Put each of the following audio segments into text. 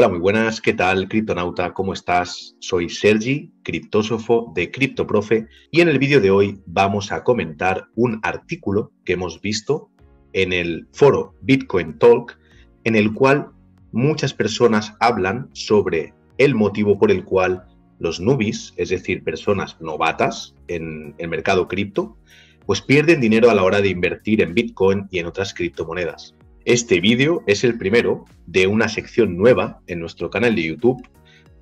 Hola, muy buenas. ¿Qué tal, criptonauta? ¿Cómo estás? Soy Sergi, criptósofo de CryptoProfe, y en el vídeo de hoy vamos a comentar un artículo que hemos visto en el foro Bitcoin Talk, en el cual muchas personas hablan sobre el motivo por el cual los nubis, es decir, personas novatas en el mercado cripto, pues pierden dinero a la hora de invertir en Bitcoin y en otras criptomonedas. Este vídeo es el primero de una sección nueva en nuestro canal de YouTube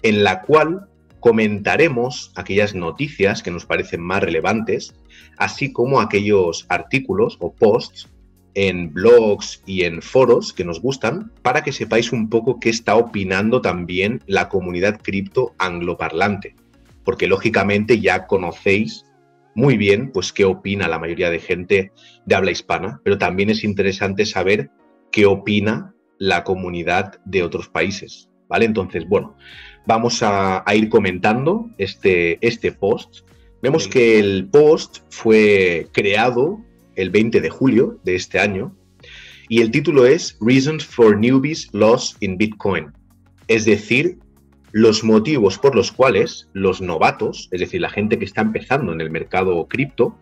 en la cual comentaremos aquellas noticias que nos parecen más relevantes, así como aquellos artículos o posts en blogs y en foros que nos gustan, para que sepáis un poco qué está opinando también la comunidad cripto angloparlante, porque lógicamente ya conocéis muy bien pues qué opina la mayoría de gente de habla hispana, pero también es interesante saber qué opina la comunidad de otros países, ¿vale? Entonces, bueno, vamos a, ir comentando este, este post. Vemos que el post fue creado el 20 de julio de este año y el título es Reasons for Newbies Loss in Bitcoin, es decir, los motivos por los cuales los novatos, es decir, la gente que está empezando en el mercado cripto,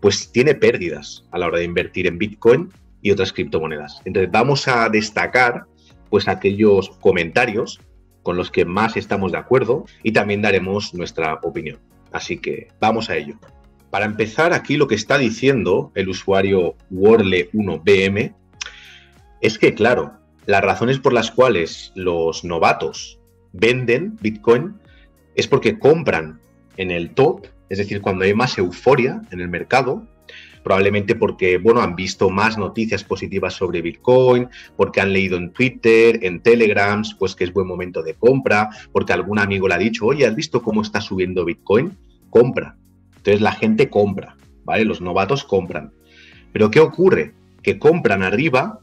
pues tiene pérdidas a la hora de invertir en Bitcoin y otras criptomonedas. Entonces vamos a destacar pues aquellos comentarios con los que más estamos de acuerdo y también daremos nuestra opinión. Así que vamos a ello. Para empezar, aquí lo que está diciendo el usuario Worle1BM es que, claro, las razones por las cuales los novatos venden Bitcoin es porque compran en el top, es decir, cuando hay más euforia en el mercado, probablemente porque, bueno, han visto más noticias positivas sobre Bitcoin, porque han leído en Twitter, en Telegrams, pues que es buen momento de compra, porque algún amigo le ha dicho, oye, ¿has visto cómo está subiendo Bitcoin? Compra. Entonces la gente compra, ¿vale? Los novatos compran. Pero ¿qué ocurre? Que compran arriba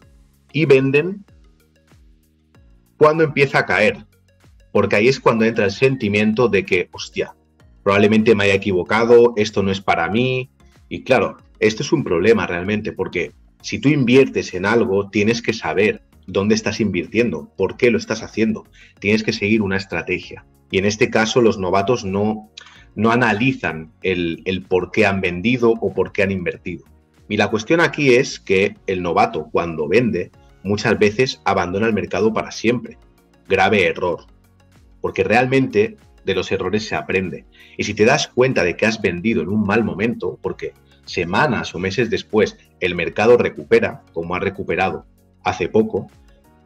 y venden cuando empieza a caer. Porque ahí es cuando entra el sentimiento de que, hostia, probablemente me haya equivocado, esto no es para mí. Y claro, esto es un problema realmente, porque si tú inviertes en algo, tienes que saber dónde estás invirtiendo, por qué lo estás haciendo. Tienes que seguir una estrategia. Y en este caso, los novatos no, no analizan el, el por qué han vendido o por qué han invertido. Y la cuestión aquí es que el novato, cuando vende, muchas veces abandona el mercado para siempre. Grave error. Porque realmente de los errores se aprende. Y si te das cuenta de que has vendido en un mal momento, porque semanas o meses después el mercado recupera, como ha recuperado hace poco,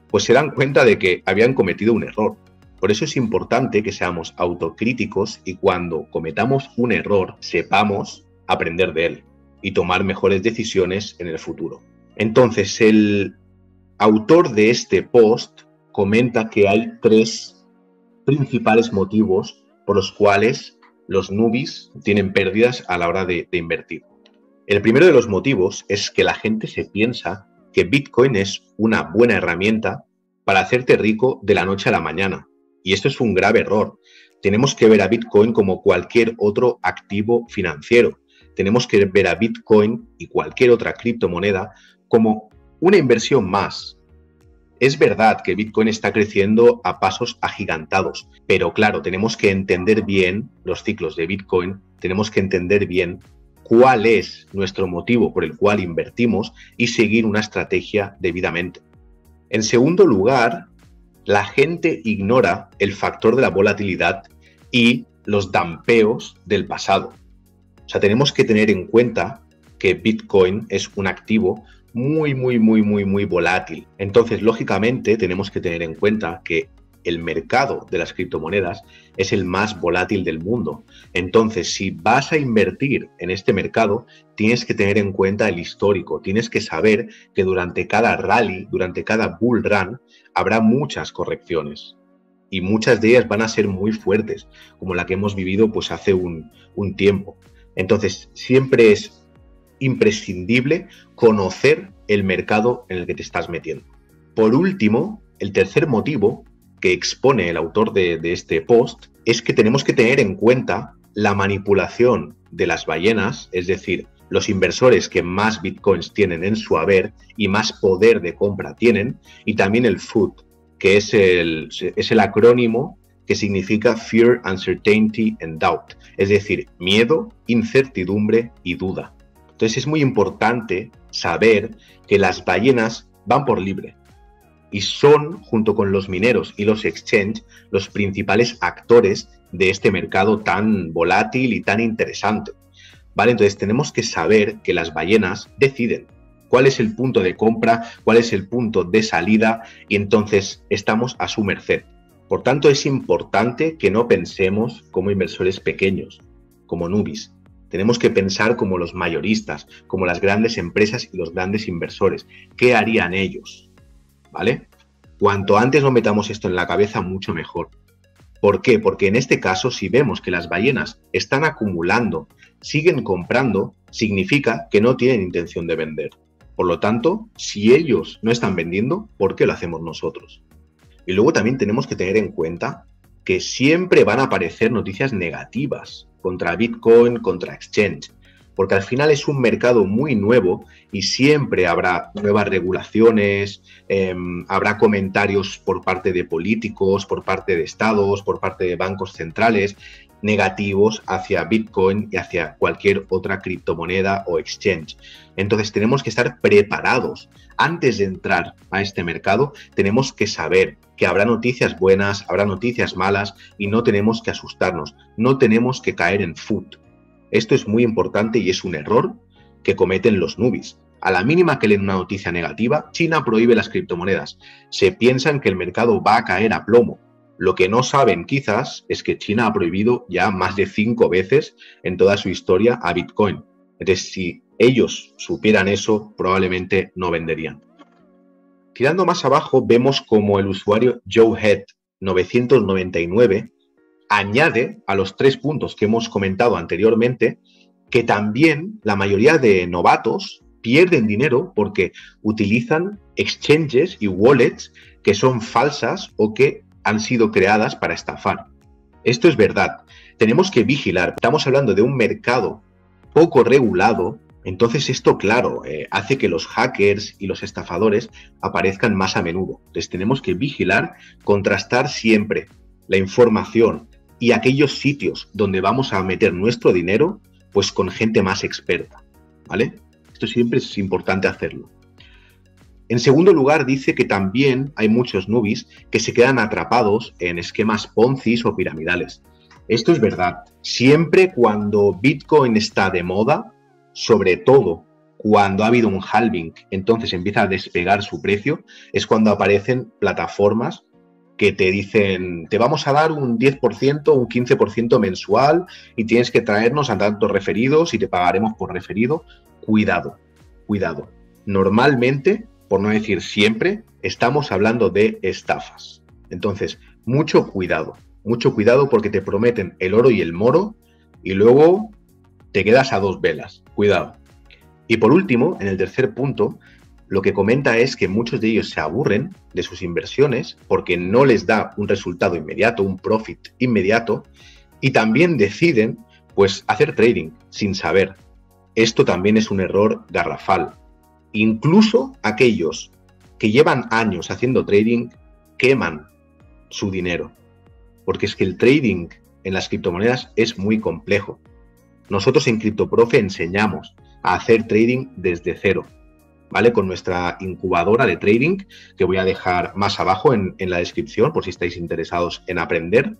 pues se dan cuenta de que habían cometido un error. Por eso es importante que seamos autocríticos y cuando cometamos un error sepamos aprender de él y tomar mejores decisiones en el futuro. Entonces, el autor de este post comenta que hay tres principales motivos por los cuales los nubis tienen pérdidas a la hora de, de invertir. El primero de los motivos es que la gente se piensa que Bitcoin es una buena herramienta para hacerte rico de la noche a la mañana. Y esto es un grave error. Tenemos que ver a Bitcoin como cualquier otro activo financiero. Tenemos que ver a Bitcoin y cualquier otra criptomoneda como una inversión más. Es verdad que Bitcoin está creciendo a pasos agigantados, pero claro, tenemos que entender bien los ciclos de Bitcoin, tenemos que entender bien cuál es nuestro motivo por el cual invertimos y seguir una estrategia debidamente. En segundo lugar, la gente ignora el factor de la volatilidad y los dampeos del pasado. O sea, tenemos que tener en cuenta que Bitcoin es un activo muy, muy, muy, muy, muy volátil. Entonces, lógicamente, tenemos que tener en cuenta que el mercado de las criptomonedas es el más volátil del mundo. Entonces, si vas a invertir en este mercado, tienes que tener en cuenta el histórico, tienes que saber que durante cada rally, durante cada bull run, habrá muchas correcciones. Y muchas de ellas van a ser muy fuertes, como la que hemos vivido pues hace un, un tiempo. Entonces, siempre es imprescindible conocer el mercado en el que te estás metiendo. Por último, el tercer motivo que expone el autor de, este post es que tenemos que tener en cuenta la manipulación de las ballenas, es decir, los inversores que más bitcoins tienen en su haber y más poder de compra tienen, y también el food, que es el, es el acrónimo que significa Fear, Uncertainty and Doubt, es decir, miedo, incertidumbre y duda. Entonces es muy importante saber que las ballenas van por libre y son, junto con los mineros y los exchange, los principales actores de este mercado tan volátil y tan interesante. ¿Vale? Entonces tenemos que saber que las ballenas deciden cuál es el punto de compra, cuál es el punto de salida y entonces estamos a su merced. Por tanto, es importante que no pensemos como inversores pequeños, como nubis. Tenemos que pensar como los mayoristas, como las grandes empresas y los grandes inversores. ¿Qué harían ellos? ¿Vale? Cuanto antes nos metamos esto en la cabeza, mucho mejor. ¿Por qué? Porque en este caso, si vemos que las ballenas están acumulando, siguen comprando, significa que no tienen intención de vender. Por lo tanto, si ellos no están vendiendo, ¿por qué lo hacemos nosotros? Y luego también tenemos que tener en cuenta que siempre van a aparecer noticias negativas contra Bitcoin, contra Exchange, porque al final es un mercado muy nuevo y siempre habrá nuevas regulaciones, em, habrá comentarios por parte de políticos, por parte de estados, por parte de bancos centrales negativos hacia Bitcoin y hacia cualquier otra criptomoneda o exchange. Entonces tenemos que estar preparados. Antes de entrar a este mercado, tenemos que saber que habrá noticias buenas, habrá noticias malas y no tenemos que asustarnos, no tenemos que caer en foot. Esto es muy importante y es un error que cometen los nubis. A la mínima que leen una noticia negativa, China prohíbe las criptomonedas. Se piensan que el mercado va a caer a plomo lo que no saben quizás es que China ha prohibido ya más de cinco veces en toda su historia a Bitcoin. Entonces, si ellos supieran eso, probablemente no venderían. Tirando más abajo, vemos como el usuario Joehead 999 añade a los tres puntos que hemos comentado anteriormente que también la mayoría de novatos pierden dinero porque utilizan exchanges y wallets que son falsas o que han sido creadas para estafar. Esto es verdad. Tenemos que vigilar. Estamos hablando de un mercado poco regulado. Entonces esto, claro, eh, hace que los hackers y los estafadores aparezcan más a menudo. Entonces tenemos que vigilar, contrastar siempre la información y aquellos sitios donde vamos a meter nuestro dinero, pues con gente más experta. ¿Vale? Esto siempre es importante hacerlo. En segundo lugar, dice que también hay muchos nubis que se quedan atrapados en esquemas Ponzi o piramidales. Esto es verdad. Siempre cuando Bitcoin está de moda, sobre todo cuando ha habido un halving, entonces empieza a despegar su precio, es cuando aparecen plataformas que te dicen, te vamos a dar un 10%, un 15% mensual y tienes que traernos a tantos referidos y te pagaremos por referido. Cuidado, cuidado. Normalmente por no decir siempre, estamos hablando de estafas. Entonces, mucho cuidado, mucho cuidado porque te prometen el oro y el moro y luego te quedas a dos velas. Cuidado. Y por último, en el tercer punto, lo que comenta es que muchos de ellos se aburren de sus inversiones porque no les da un resultado inmediato, un profit inmediato, y también deciden pues hacer trading sin saber. Esto también es un error garrafal incluso aquellos que llevan años haciendo trading queman su dinero. Porque es que el trading en las criptomonedas es muy complejo. Nosotros en CryptoProfe enseñamos a hacer trading desde cero, ¿vale? Con nuestra incubadora de trading, que voy a dejar más abajo en, en la descripción por si estáis interesados en aprender.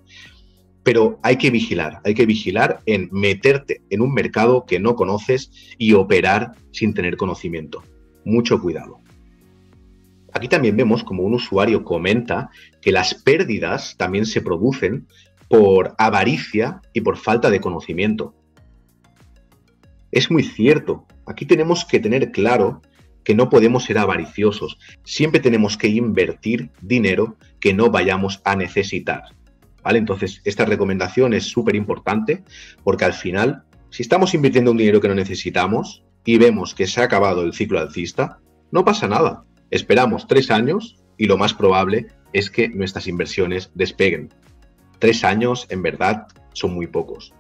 Pero hay que vigilar, hay que vigilar en meterte en un mercado que no conoces y operar sin tener conocimiento mucho cuidado. Aquí también vemos como un usuario comenta que las pérdidas también se producen por avaricia y por falta de conocimiento. Es muy cierto. Aquí tenemos que tener claro que no podemos ser avariciosos. Siempre tenemos que invertir dinero que no vayamos a necesitar. ¿Vale? Entonces, esta recomendación es súper importante porque al final, si estamos invirtiendo un dinero que no necesitamos, y vemos que se ha acabado el ciclo alcista, no pasa nada. Esperamos tres años y lo más probable es que nuestras inversiones despeguen. Tres años, en verdad, son muy pocos.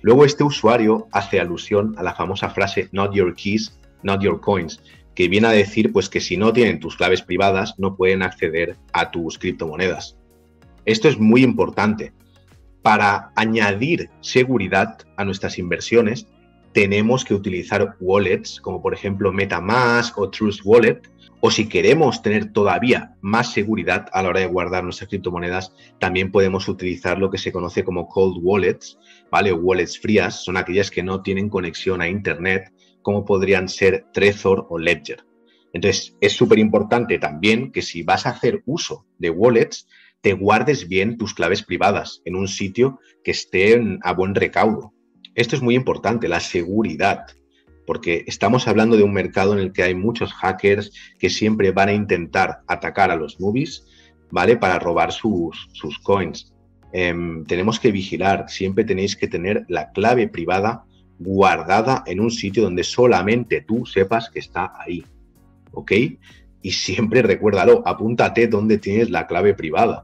Luego este usuario hace alusión a la famosa frase Not your keys, not your coins, que viene a decir pues que si no tienen tus claves privadas no pueden acceder a tus criptomonedas. Esto es muy importante. Para añadir seguridad a nuestras inversiones, tenemos que utilizar wallets como por ejemplo MetaMask o Trust Wallet, o si queremos tener todavía más seguridad a la hora de guardar nuestras criptomonedas, también podemos utilizar lo que se conoce como cold wallets, ¿vale? wallets frías, son aquellas que no tienen conexión a Internet, como podrían ser Trezor o Ledger. Entonces, es súper importante también que si vas a hacer uso de wallets, te guardes bien tus claves privadas en un sitio que esté a buen recaudo. Esto es muy importante, la seguridad, porque estamos hablando de un mercado en el que hay muchos hackers que siempre van a intentar atacar a los movies, ¿vale? Para robar sus, coins. Em, tenemos que vigilar, siempre tenéis que tener la clave privada guardada en un sitio donde solamente tú sepas que está ahí, ¿ok? Y siempre recuérdalo, apúntate donde tienes la clave privada,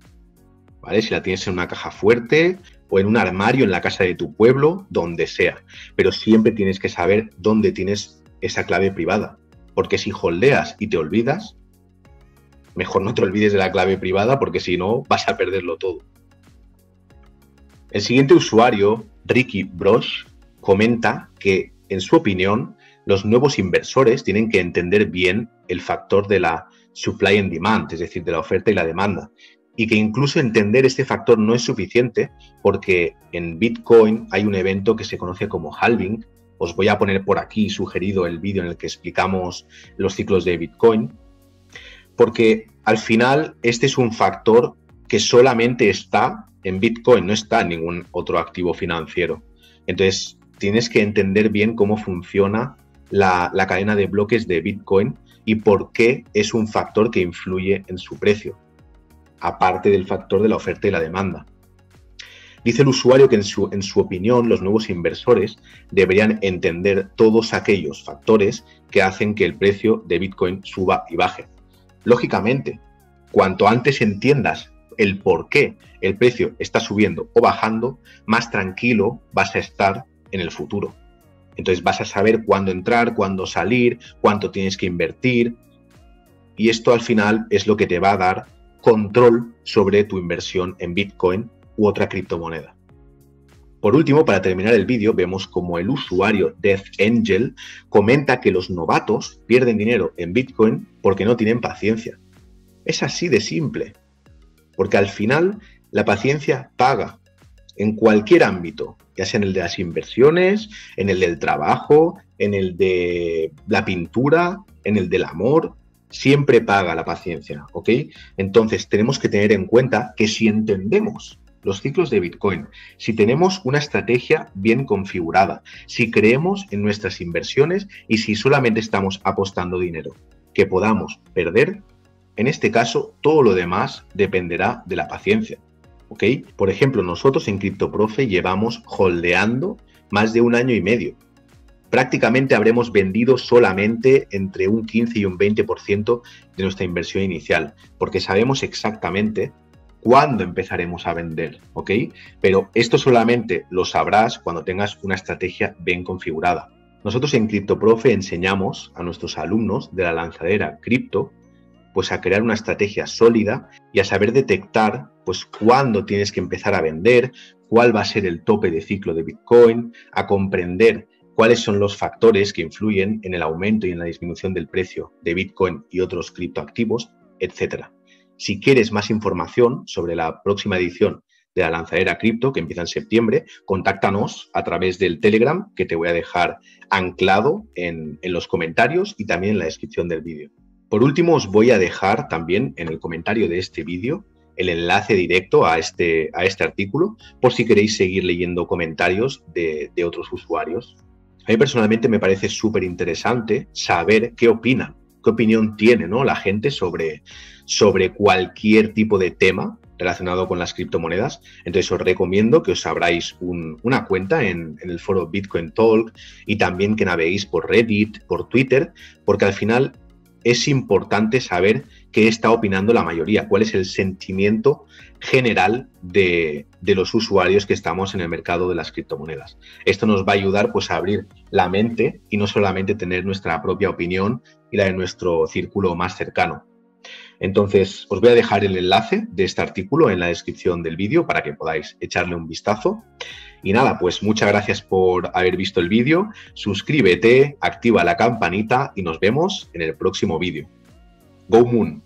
¿vale? Si la tienes en una caja fuerte, o en un armario en la casa de tu pueblo, donde sea. Pero siempre tienes que saber dónde tienes esa clave privada. Porque si holdeas y te olvidas, mejor no te olvides de la clave privada porque si no vas a perderlo todo. El siguiente usuario, Ricky Brosh, comenta que, en su opinión, los nuevos inversores tienen que entender bien el factor de la supply and demand, es decir, de la oferta y la demanda, y que incluso entender este factor no es suficiente porque en Bitcoin hay un evento que se conoce como halving. Os voy a poner por aquí sugerido el vídeo en el que explicamos los ciclos de Bitcoin, porque al final este es un factor que solamente está en Bitcoin, no está en ningún otro activo financiero. Entonces, tienes que entender bien cómo funciona la, cadena de bloques de Bitcoin y por qué es un factor que influye en su precio aparte del factor de la oferta y la demanda. Dice el usuario que en su, en su, opinión los nuevos inversores deberían entender todos aquellos factores que hacen que el precio de Bitcoin suba y baje. Lógicamente, cuanto antes entiendas el por qué el precio está subiendo o bajando, más tranquilo vas a estar en el futuro. Entonces vas a saber cuándo entrar, cuándo salir, cuánto tienes que invertir. Y esto al final es lo que te va a dar control sobre tu inversión en Bitcoin u otra criptomoneda. Por último, para terminar el vídeo, vemos como el usuario Death Angel comenta que los novatos pierden dinero en Bitcoin porque no tienen paciencia. Es así de simple, porque al final la paciencia paga en cualquier ámbito, ya sea en el de las inversiones, en el del trabajo, en el de la pintura, en el del amor, siempre paga la paciencia, ¿ok? Entonces tenemos que tener en cuenta que si entendemos los ciclos de Bitcoin, si tenemos una estrategia bien configurada, si creemos en nuestras inversiones y si solamente estamos apostando dinero que podamos perder, en este caso todo lo demás dependerá de la paciencia. ¿Ok? Por ejemplo, nosotros en CryptoProfe llevamos holdeando más de un año y medio prácticamente habremos vendido solamente entre un 15 y un 20% de nuestra inversión inicial, porque sabemos exactamente cuándo empezaremos a vender, ¿ok? Pero esto solamente lo sabrás cuando tengas una estrategia bien configurada. Nosotros en CryptoProfe enseñamos a nuestros alumnos de la lanzadera cripto pues a crear una estrategia sólida y a saber detectar pues cuándo tienes que empezar a vender, cuál va a ser el tope de ciclo de Bitcoin, a comprender cuáles son los factores que influyen en el aumento y en la disminución del precio de Bitcoin y otros criptoactivos, etcétera. Si quieres más información sobre la próxima edición de la lanzadera cripto que empieza en septiembre, contáctanos a través del Telegram que te voy a dejar anclado en, en los comentarios y también en la descripción del vídeo. Por último, os voy a dejar también en el comentario de este vídeo el enlace directo a este, a este artículo por si queréis seguir leyendo comentarios de, otros usuarios a mí personalmente me parece súper interesante saber qué opina, qué opinión tiene ¿no? la gente sobre, sobre cualquier tipo de tema relacionado con las criptomonedas. Entonces os recomiendo que os abráis una cuenta en, en, el foro Bitcoin Talk y también que naveguéis por Reddit, por Twitter, porque al final es importante saber qué está opinando la mayoría, cuál es el sentimiento general de, los usuarios que estamos en el mercado de las criptomonedas. Esto nos va a ayudar pues, a abrir la mente y no solamente tener nuestra propia opinión y la de nuestro círculo más cercano. Entonces, os voy a dejar el enlace de este artículo en la descripción del vídeo para que podáis echarle un vistazo. Y nada, pues muchas gracias por haber visto el vídeo, suscríbete, activa la campanita y nos vemos en el próximo vídeo. Go Moon!